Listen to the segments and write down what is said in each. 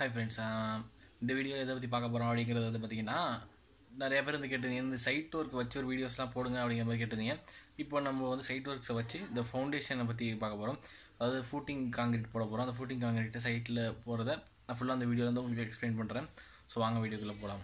Hi friends இந்த video எதை பற்றி பார்க்க போகிறோம் அப்படிங்கிறது வந்து பார்த்தீங்கன்னா நிறைய பேர் வந்து கேட்டிருந்தீங்க இந்த சைட் ஒர்க் வச்சு ஒரு வீடியோஸ்லாம் போடுங்க அப்படிங்கிற மாதிரி கேட்டிருந்தீங்க. இப்போ நம்ம வந்து சைட் ஒர்க்ஸை வச்சு இந்த ஃபவுண்டேஷனை பற்றி பார்க்க போகிறோம் அதாவது ஃபூட்டிங் காங்கிரீட் போட போகிறோம் அந்த ஃபூட்டிங் காங்கிரீட்டை சைட்டில் போகிறத நான் ஃபுல்லாக அந்த வீடியோவில் வந்து உங்களுக்கு எக்ஸ்பிளைன் பண்ணுறேன் ஸோ வாங்க வீடியோக்குள்ளே போகலாம்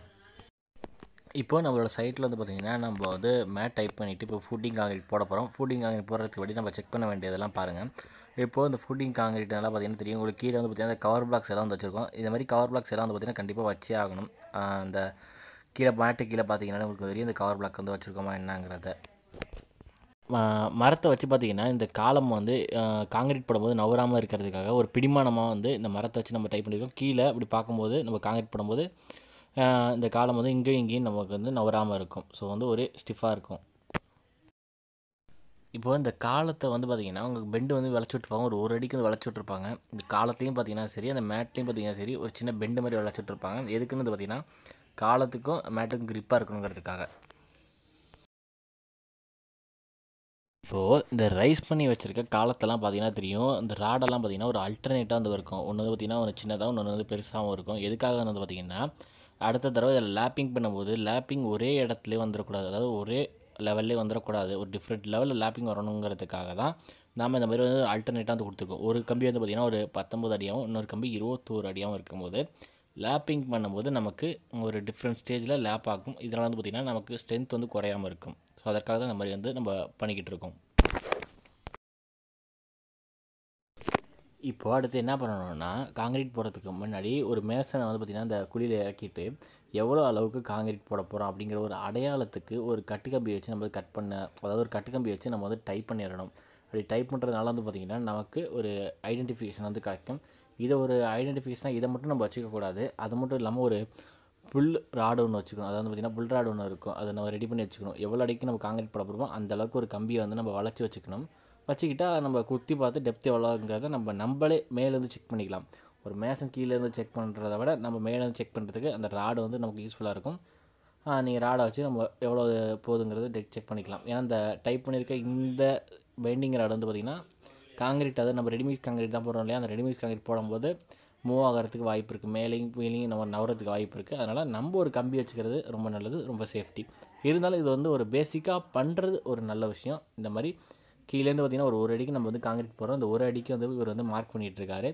இப்போ நம்மளோட சைட்டில் வந்து பார்த்திங்கன்னா நம்ம வந்து மேட் டைப் பண்ணிவிட்டு இப்போ ஃபுட்டிங் காங்கிரீட் போட போகிறோம் ஃபுட்டிங் காங்கிரீட் போடுறதுக்கு படி நம்ம செக் பண்ண வேண்டியதெல்லாம் பாருங்கள் இப்போது இந்த ஃபுட்டிங் காங்கிரீட் நல்லா பார்த்தீங்கன்னா தெரியும். உங்களுக்கு கீழே வந்து பார்த்திங்கன்னா கவர் பிளாக்ஸ் எல்லாம் வந்து வச்சுருக்கோம். இந்த மாதிரி கவர் பிளாக்ஸ் எல்லாம் வந்து பார்த்திங்கன்னா கண்டிப்பாக வச்சே ஆகணும். அந்த கீழே மேட்டு கீழே பார்த்தீங்கன்னா உங்களுக்கு தெரியும். இந்த கவர் பிளாக் வந்து வச்சுருக்கோமா என்னங்கிறத. ம- மரத்தை வச்சு பார்த்தீங்கன்னா இந்த காலம் வந்து காங்கிரீட் போடும்போது நவராமல் இருக்கிறதுக்காக ஒரு பிடிமானமாக வந்து இந்த மரத்தை வச்சு நம்ம டைப் பண்ணியிருக்கோம் கீழே இப்படி பார்க்கும்போது நம்ம காங்கிரீட் போடும்போது இந்த காலம் வந்து இங்கேயும் இங்கேயும் நமக்கு வந்து நவராமல் இருக்கும். ஸோ வந்து ஒரு ஸ்டிஃபாக இருக்கும். இப்போ இந்த காலத்தை வந்து பார்த்தீங்கன்னா அவங்க பெண்டு வந்து விளச்சி விட்ருப்பாங்க ஒரு ஒரு அடிக்கு வந்து விளச்சி விட்ருப்பாங்க இந்த காலத்தையும் பார்த்தீங்கன்னா சரி அந்த மேட்லேயும் பார்த்திங்கன்னா சரி ஒரு சின்ன பெண்டு மாதிரி விளச்சி விட்ருப்பாங்க எதுக்குன்னு வந்து காலத்துக்கும் மேட்டுக்கும் க்ரிப்பாக இருக்கணுங்கிறதுக்காக. இப்போது இந்த ரைஸ் பண்ணி வச்சுருக்க காலத்தெல்லாம் பார்த்தீங்கன்னா தெரியும். இந்த ராடெல்லாம் பார்த்தீங்கன்னா ஒரு அல்டர்னேட்டாக வந்து இருக்கும். ஒன்று வந்து பார்த்தீங்கன்னா ஒரு சின்னதாக ஒன்று வந்து பெருசாகவும் இருக்கும். எதுக்காக வந்து பார்த்திங்கன்னா அடுத்த தடவை இதில் லேப்பிங் பண்ணும்போது லேப்பிங் ஒரே இடத்துலேயே வந்துடக்கூடாது. அதாவது ஒரே லெவல்லே வந்துடக்கூடாது ஒரு டிஃப்ரெண்ட் லெவலில் லேப்பிங் வரணுங்கிறதுக்காக தான் நாம் இந்த மாதிரி வந்து அல்டர்னேட்டாக வந்து கொடுத்துருக்கோம். ஒரு கம்பி வந்து பார்த்திங்கன்னா ஒரு பத்தொம்பது அடியாகவும் இன்னொரு கம்பி இருபத்தோரு அடியாகவும் இருக்கும்போது லேப்பிங் பண்ணும்போது நமக்கு ஒரு டிஃப்ரெண்ட் ஸ்டேஜில் லேப் ஆகும். இதனால் வந்து பார்த்திங்கன்னா நமக்கு ஸ்ட்ரென்த் வந்து குறையாமல் இருக்கும். ஸோ அதற்காக தான் இந்த மாதிரி வந்து நம்ம பண்ணிக்கிட்டு இருக்கோம். இப்போ அடுத்து என்ன பண்ணணும்னா காங்கிரீட் போடுறதுக்கு முன்னாடி ஒரு மேசனை வந்து பார்த்திங்கன்னா அந்த குழியில் இறக்கிட்டு எவ்வளோ அளவுக்கு காங்கிரீட் போட போகிறோம் அப்படிங்கிற ஒரு அடையாளத்துக்கு ஒரு கட்டுக்கம்பி வச்சு நம்ம கட் பண்ண அதாவது ஒரு கட்டுக்கம்பி வச்சு நம்ம வந்து டைப் பண்ணிடணும். அப்படி டைப் பண்ணுறதுனால வந்து பார்த்திங்கன்னா நமக்கு ஒரு ஐடென்டிஃபிகேஷன் வந்து கிடைக்கும். இதை ஒரு ஐடென்டிஃபிகேஷனாக இதை மட்டும் நம்ம வச்சுக்கக்கூடாது அது மட்டும் இல்லாமல் ஒரு புல் ராடு ஒன்று வச்சுக்கணும். அதாவது வந்து பார்த்திங்கன்னா புல் ராடு ஒன்று இருக்கும். அதை நம்ம ரெடி பண்ணி வச்சுக்கணும். எவ்வளோ அடிக்கு நம்ம காங்கிரீட் போட போகிறோமோ அந்த அளவுக்கு ஒரு கம்பியை வந்து நம்ம வளைச்சி வச்சுக்கணும். வச்சுக்கிட்டா நம்ம குத்தி பார்த்து டெப்த் எவ்வளோங்கிறத நம்ம நம்மளே மேலேருந்து செக் பண்ணிக்கலாம். ஒரு மேசன் கீழேருந்து செக் பண்ணுறத விட நம்ம மேலேருந்து செக் பண்ணுறதுக்கு அந்த ராடு வந்து நமக்கு யூஸ்ஃபுல்லாக இருக்கும். நீங்கள் ராடை வச்சு நம்ம எவ்வளோ போகுதுங்கிறத செக் பண்ணிக்கலாம். ஏன்னா இந்த டைப் பண்ணியிருக்க இந்த பெண்டிங் ராடு வந்து பார்த்திங்கன்னா காங்கிரீட் அதாவது நம்ம ரெடிமேட் காங்கிரீட் தான் போடுறோம் இல்லையா? அந்த ரெடிமேட் காங்கிரீட் போடும்போது மூவ் ஆகிறதுக்கு வாய்ப்பு இருக்குது மேலேயும் மேலேயும் நம்ம நவரத்துக்கு வாய்ப்பு இருக்குது அதனால் நம்ம ஒரு கம்பி வச்சுக்கிறது ரொம்ப நல்லது ரொம்ப சேஃப்டி இருந்தாலும் இது வந்து ஒரு பேசிக்காக பண்ணுறது ஒரு நல்ல விஷயம். இந்த மாதிரி கீழேருந்து பார்த்திங்கன்னா ஒரு ஒரு அடிக்கு நம்ம வந்து காங்கிரீட் போகிறோம் அந்த ஒரு அடிக்கு வந்து இவர் வந்து மார்க் பண்ணிகிட்ருக்காரு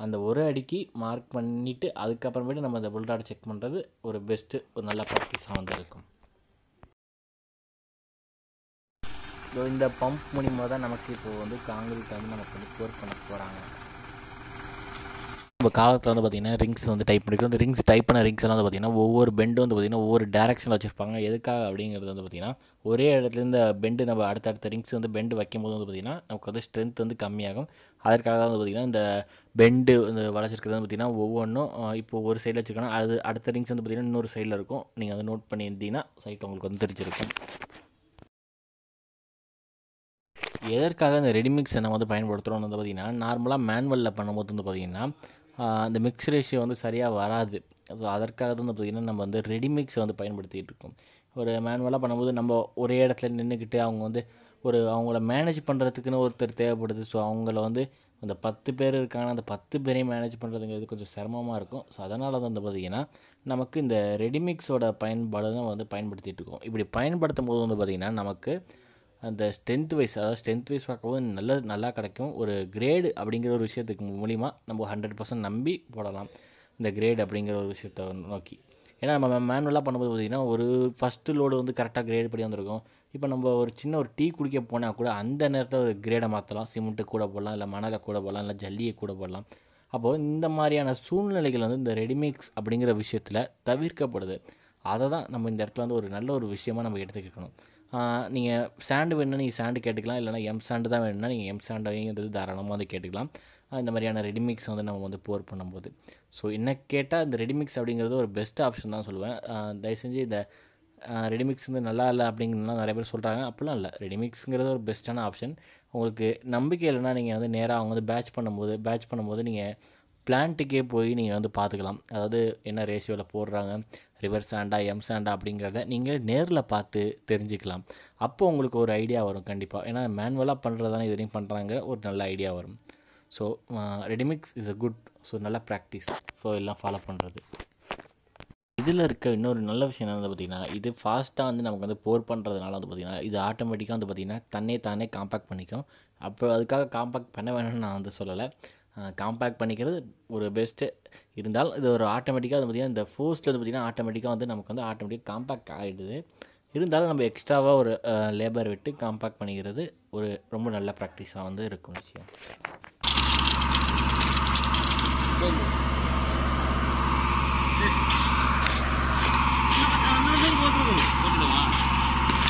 அந்த ஒரு அடிக்கு மார்க் பண்ணிவிட்டு அதுக்கப்புறமேட்டு நம்ம அந்த புல்டாட் செக் பண்ணுறது ஒரு பெஸ்ட்டு ஒரு நல்ல ப்ராக்டிஸாக வந்து இருக்கும் இந்த பம்ப் மூலியமாக தான் நமக்கு இப்போது வந்து காங்கிரீட் வந்து நமக்கு வந்து போர் பண்ண போகிறாங்க இப்போ காலத்தில் வந்து பார்த்திங்கன்னா ரிங்ஸ் வந்து டைப் பண்ணிருக்கோம். இந்த ரிங்ஸ் டைப் பண்ண ரிங்ஸ் எல்லாம் வந்து பார்த்திங்கன்னா ஒவ்வொரு பெண்டும் வந்து பார்த்திங்கன்னா ஒவ்வொரு டேரக்ஷனில் வச்சுருப்பாங்க. எதுக்காக அப்படிங்கிறது வந்து பார்த்திங்கன்னா ஒரே இடத்துல இந்த பெண்டு நம்ம அடுத்தடுத்த ரிங்ஸ் வந்து பெண்டு வைக்கும்போது வந்து பார்த்திங்கன்னா நமக்கு வந்து ஸ்ட்ரென்த் வந்து கம்மியாகும். அதற்காக தான் வந்து பார்த்திங்கன்னா இந்த பெண்டு இந்த வளைச்சிருக்கிறது வந்து பார்த்திங்கன்னா ஒவ்வொன்றும் இப்போ ஒரு சைடில் வச்சுருக்கோன்னா அது அடுத்த ரிங்ஸ் வந்து பார்த்திங்கன்னா இன்னொரு சைடில் இருக்கும். நீங்கள் அதை நோட் பண்ணியிருந்தீங்கன்னா சைட் உங்களுக்கு வந்து தெரிஞ்சிருக்கும். எதற்காக இந்த ரெடிமிக்ஸை நம்ம வந்து பயன்படுத்துகிறோம்னு வந்து பார்த்திங்கன்னா நார்மலாக மேனுவலில் பண்ணும்போது வந்து பார்த்திங்கன்னா அந்த மிக்ஸ் ரேஷியோ வந்து சரியாக வராது. ஸோ அதற்காக தான் வந்து பார்த்திங்கன்னா நம்ம வந்து ரெடிமிக்ஸை வந்து பயன்படுத்திகிட்டு இருக்கோம். ஒரு மேனுவலாக பண்ணும்போது நம்ம ஒரே இடத்துல நின்றுக்கிட்டு அவங்க வந்து ஒரு அவங்கள மேனேஜ் பண்ணுறதுக்குன்னு ஒருத்தர் தேவைப்படுது. ஸோ அவங்கள வந்து அந்த பத்து பேர் இருக்காங்க அந்த பத்து பேரையும் மேனேஜ் பண்ணுறதுங்கிறது கொஞ்சம் சிரமமாக இருக்கும். ஸோ அதனால தான் வந்து பார்த்திங்கன்னா நமக்கு இந்த ரெடிமிக்ஸோட பயன்பாடு தான் வந்து பயன்படுத்திகிட்டு இருக்கோம். இப்படி பயன்படுத்தும் போது வந்து பார்த்திங்கன்னா நமக்கு அந்த ஸ்ட்ரென்த் வைஸ் அதாவது ஸ்ட்ரென்த் வைஸ் பார்க்கும்போது நல்ல நல்லா கிடைக்கும். ஒரு கிரேடு அப்படிங்கிற ஒரு விஷயத்துக்கு மூலிமா நம்ம ஹண்ட்ரட் பர்சன்ட் நம்பி போடலாம். இந்த கிரேடு அப்படிங்கிற ஒரு விஷயத்தை நோக்கி. ஏன்னா நம்ம மேனுவலாக பண்ணும்போது பார்த்திங்கன்னா ஒரு ஃபஸ்ட்டு லோடு வந்து கரெக்டாக கிரேட் படி வந்திருக்கும். இப்போ நம்ம ஒரு சின்ன ஒரு டீ குடிக்க போனால் கூட அந்த நேரத்தில் ஒரு கிரேடை மாற்றலாம் சிமெண்ட்டு கூட போடலாம் இல்லை மணலை கூட போடலாம் இல்லை ஜல்லியை கூட போடலாம். அப்போது இந்த மாதிரியான சூழ்நிலைகள் வந்து இந்த ரெடிமேக்ஸ் அப்படிங்கிற விஷயத்தில் தவிர்க்கப்படுது. அதை தான் நம்ம இந்த இடத்துல வந்து ஒரு நல்ல ஒரு விஷயமாக நம்ம எடுத்துக்கணும். நீங்கள் சாண்டு வேணும்னா நீங்கள் சாண்டு கேட்டுக்கலாம். இல்லைனா எம் சாண்டு தான் வேணும்னா நீங்கள் எம் சாண்டைங்கிறது தாராளமாக வந்து கேட்டுக்கலாம். இந்த மாதிரியான ரெடிமிக்ஸ் வந்து நம்ம வந்து போர் பண்ணும்போது. ஸோ என்ன கேட்டால் இந்த ரெடிமிக்ஸ் அப்படிங்கிறது ஒரு பெஸ்ட் ஆப்ஷன் தான் சொல்லுவேன். தயவு செஞ்சு இந்த ரெடிமிக்ஸ் வந்து நல்லா இல்லை அப்படிங்கிறதுலாம் நிறைய பேர் சொல்கிறாங்க அப்படிலாம் இல்லை. ரெடிமிக்ஸுங்கிறது ஒரு பெஸ்ட்டான ஆப்ஷன் உங்களுக்கு நம்பிக்கை இல்லைன்னா நீங்கள் வந்து நேராக அவங்க வந்து பேட்ச் பண்ணும்போது பேட்ச் பண்ணும்போது நீங்கள் பிளான்ட்டுக்கே போய் நீங்கள் வந்து பார்த்துக்கலாம் அதாவது என்ன ரேஷியோவில் போடுறாங்க? ரிவர் சாண்டா எம் சாண்டா அப்படிங்கிறத நீங்கள் நேரில் பார்த்து தெரிஞ்சுக்கலாம். அப்போ உங்களுக்கு ஒரு ஐடியா வரும் கண்டிப்பாக ஏன்னா மேனுவலாக பண்ணுறதானே இதுலையும் பண்ணுறாங்கிற ஒரு நல்ல ஐடியா வரும். So ready mix is a good so நல்ல ப்ராக்டிஸ் ஸோ எல்லாம் ஃபாலோ பண்ணுறது இதில் இருக்க இன்னொரு நல்ல விஷயம் என்ன வந்து பார்த்திங்கன்னா இது ஃபாஸ்ட்டாக வந்து நமக்கு வந்து போர் பண்ணுறதுனால வந்து பார்த்திங்கன்னா இது ஆட்டோமேட்டிக்காக வந்து பார்த்திங்கன்னா தன்னே தானே காம்பேக்ட் பண்ணிக்கும். அப்போ அதுக்காக காம்பேக்ட் பண்ண வேணும்னு நான் வந்து சொல்லலை. காம்பேக்ட் பண்ணிக்கிறது ஒரு பெஸ்ட்டு இருந்தாலும் இது ஒரு ஆட்டோமேட்டிக்காக வந்து பார்த்திங்கன்னா இந்த ஃபோர்ஸில் வந்து பார்த்திங்கன்னா ஆட்டோமேட்டிக்காக வந்து நமக்கு வந்து ஆட்டோமேட்டிக்காக காம்பேக்ட் ஆகிடுது இருந்தாலும் நம்ம எக்ஸ்ட்ராவாக ஒரு லேபர் விட்டு காம்பேக்ட் பண்ணிக்கிறது ஒரு ரொம்ப நல்ல ப்ராக்டிஸாக வந்து இருக்கும் விஷயம்.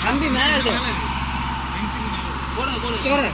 கம்பி மேல போடுங்க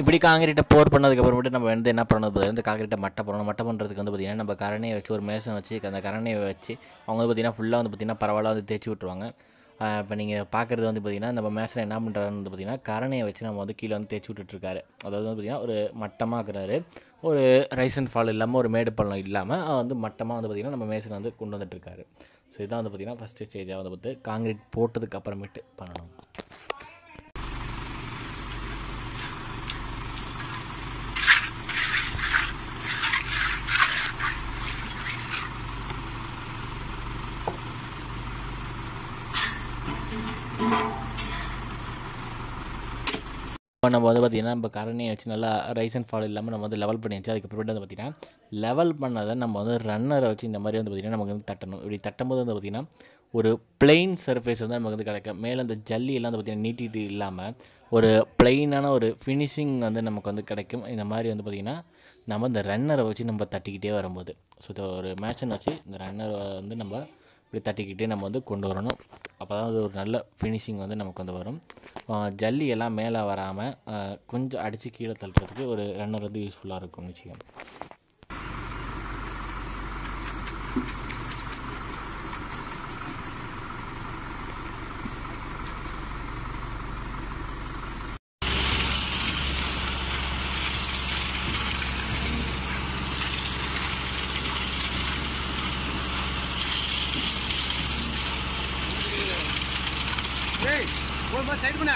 இப்படி காங்கிரீட்டை போர் பண்ணதுக்கப்புறமேட்டு நம்ம வந்து என்ன பண்ணது பார்த்தீங்கன்னா இந்த காங்கிரீட்டை மட்டை போடணும் மட்டை பண்ணுறதுக்கு வந்து பார்த்திங்கன்னா நம்ம கரணையை வச்சு ஒரு மேசன் வச்சு அந்த கரணையை வச்சு அவங்க வந்து பார்த்திங்கன்னா ஃபுல்லாக வந்து பார்த்திங்கன்னா பரவாயில்ல வந்து தேய்ச்சி விட்ருவாங்க இப்போ நீங்கள் பார்க்குறது வந்து பார்த்திங்கன்னா நம்ம மேசனை என்ன பண்ணுறாருன்னு வந்து பார்த்திங்கன்னா கரணையை வச்சு நம்ம வந்து கீழே வந்து தேய்ச்சி விட்டுட்ருக்காரு. அதாவது வந்து பார்த்திங்கன்னா ஒரு மட்டமாக இருக்கிறாரு ஒரு ரைஸ் அண்ட் ஃபால் இல்லாமல் ஒரு மேடு பள்ளம் இல்லாமல் வந்து மட்டமாக வந்து பார்த்திங்கன்னா நம்ம மேசனை வந்து கொண்டு வந்துட்டுருக்காரு ஸோ இதான் வந்து பார்த்திங்கன்னா ஃபஸ்ட்டு ஸ்டேஜாக வந்து பார்த்து காங்கிரீட் போட்டதுக்கு அப்புறமேட்டு பண்ணணும். இப்போ நம்ம வந்து பார்த்திங்கன்னா நம்ம கரணியை வச்சு நல்லா ரைஸ் அண்ட் ஃபால் இல்லாமல் நம்ம வந்து லெவல் பண்ணியாச்சு. அதுக்கப்புறமேட்டு வந்து பார்த்திங்கன்னா லெவல் பண்ணதை நம்ம வந்து ரன்னரை வச்சு இந்த மாதிரி வந்து பார்த்திங்கன்னா நமக்கு வந்து தட்டணும். இப்படி தட்டும்போது வந்து பார்த்திங்கன்னா ஒரு பிளெயின் சர்ஃபேஸ் வந்து நமக்கு வந்து கிடைக்கும். மேலே அந்த ஜல்லி எல்லாம் வந்து பார்த்திங்கன்னா நீட்டிட்டு இல்லாமல் ஒரு பிளெயினான ஒரு ஃபினிஷிங் வந்து நமக்கு வந்து கிடைக்கும். இந்த மாதிரி வந்து பார்த்திங்கன்னா நம்ம இந்த ரன்னரை வச்சு நம்ம தட்டிக்கிட்டே வரும்போது. ஸோ ஒரு மேஷன் வச்சு இந்த ரன்னரை வந்து நம்ம இப்படி தட்டிக்கிட்டே நம்ம வந்து கொண்டு வரணும். அப்போ தான் அது ஒரு நல்ல ஃபினிஷிங் வந்து நமக்கு வந்து வரும். ஜல்லி எல்லாம் மேலே வராமல் கொஞ்சம் அடித்து கீழே தள்ளுறதுக்கு ஒரு ரன்னர் வந்து யூஸ்ஃபுல்லாக இருக்கும் நிச்சயம். ஏய் ஒரு சைடு பண்ண